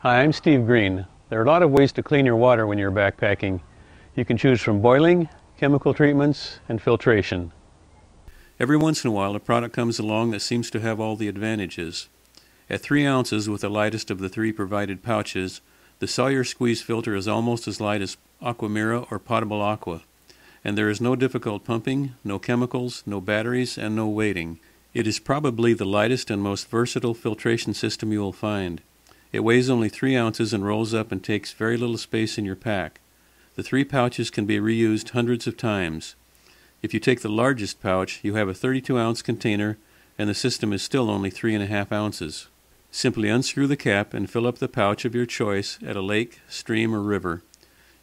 Hi, I'm Steve Green. There are a lot of ways to clean your water when you're backpacking. You can choose from boiling, chemical treatments, and filtration. Every once in a while, a product comes along that seems to have all the advantages. At 3 ounces with the lightest of the three provided pouches, the Sawyer squeeze filter is almost as light as Aquamira or potable aqua, and there is no difficult pumping, no chemicals, no batteries, and no waiting. It is probably the lightest and most versatile filtration system you will find. It weighs only 3 ounces and rolls up and takes very little space in your pack. The three pouches can be reused hundreds of times. If you take the largest pouch, you have a 32 ounce container, and the system is still only 3.5 ounces. Simply unscrew the cap and fill up the pouch of your choice at a lake, stream, or river.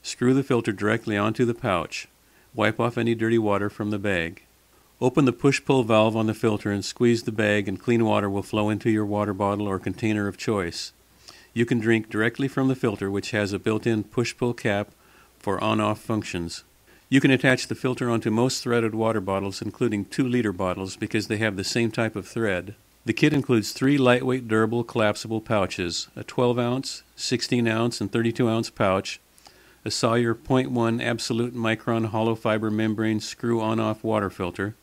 Screw the filter directly onto the pouch. Wipe off any dirty water from the bag. Open the push-pull valve on the filter and squeeze the bag and clean water will flow into your water bottle or container of choice. You can drink directly from the filter which has a built-in push-pull cap for on-off functions. You can attach the filter onto most threaded water bottles including 2-liter bottles because they have the same type of thread. The kit includes three lightweight, durable, collapsible pouches a 12 ounce, 16 ounce, and 32 ounce pouch, a Sawyer 0.1 absolute micron hollow fiber membrane screw on off water filter,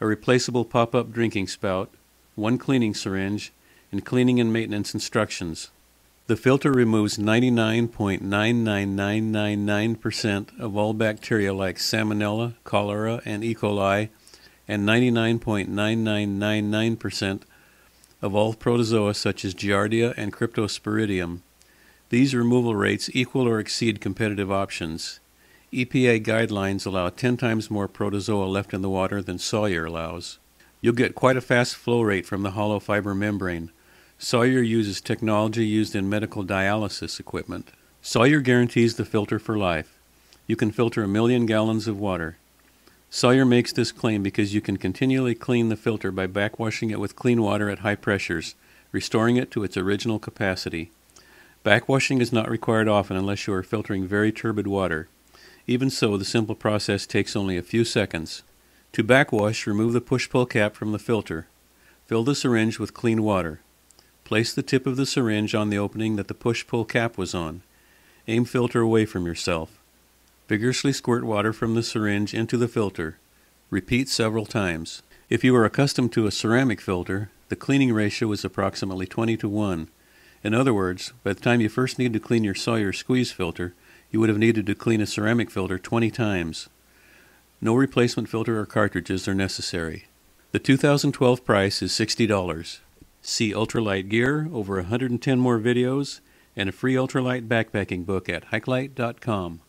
a replaceable pop up drinking spout, one cleaning syringe, and cleaning and maintenance instructions. The filter removes 99.99999% of all bacteria like Salmonella, cholera, and E. coli and 99.9999% of all protozoa such as Giardia and Cryptosporidium. These removal rates equal or exceed competitive options. EPA guidelines allow 10 times more protozoa left in the water than Sawyer allows. You'll get quite a fast flow rate from the hollow fiber membrane. Sawyer uses technology used in medical dialysis equipment. Sawyer guarantees the filter for life. You can filter a million gallons of water. Sawyer makes this claim because you can continually clean the filter by backwashing it with clean water at high pressures, restoring it to its original capacity. Backwashing is not required often unless you are filtering very turbid water. Even so, the simple process takes only a few seconds. To backwash, remove the push-pull cap from the filter. Fill the syringe with clean water. Place the tip of the syringe on the opening that the push-pull cap was on. Aim filter away from yourself. Vigorously squirt water from the syringe into the filter. Repeat several times. If you are accustomed to a ceramic filter, the cleaning ratio is approximately 20 to 1. In other words, by the time you first need to clean your Sawyer squeeze filter, you would have needed to clean a ceramic filter 20 times. No replacement filter or cartridges are necessary. The 2012 price is $60. See Ultralight Gear, over 110 more videos, and a free ultralight backpacking book at hikelight.com.